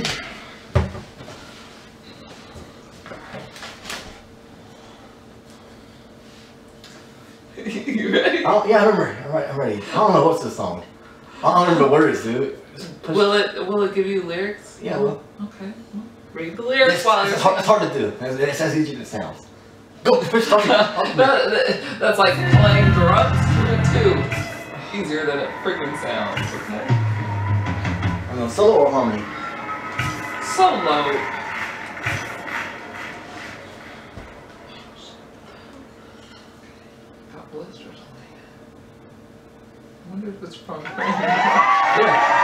you ready? Oh, yeah, I remember. I'm ready. I'm ready. I don't know what's the song. I don't remember the words, dude. Will it will it give you lyrics? Yeah, well. Okay. well, Read the lyrics It's, while it's, hard, it's hard to do. It's, it's as easy as it sounds. Go, push start. that, that- that's like playing drums to a tube. Easier than it freaking sounds, okay? I know, solo or harmony. Solo. Got blisters on head. I wonder if it's from Yeah.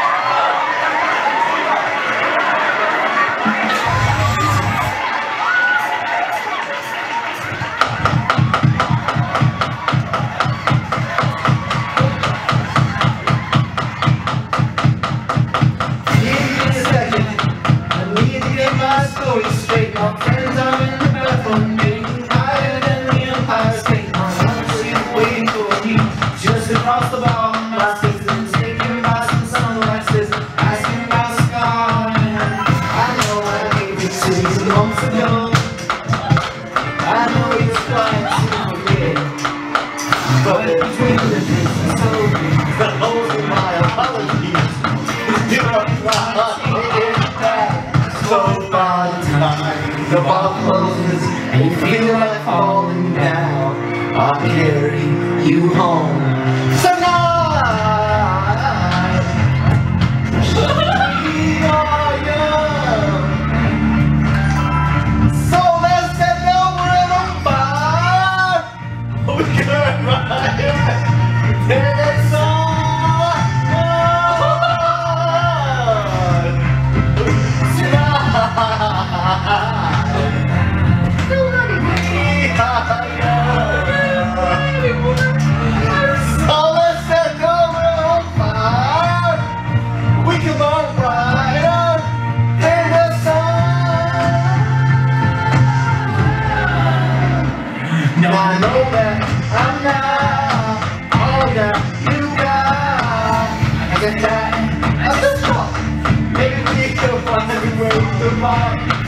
Ago. I know it's fine to forget. But between the Now I know that I'm not all that you got. I guess that I just thought maybe find a way to.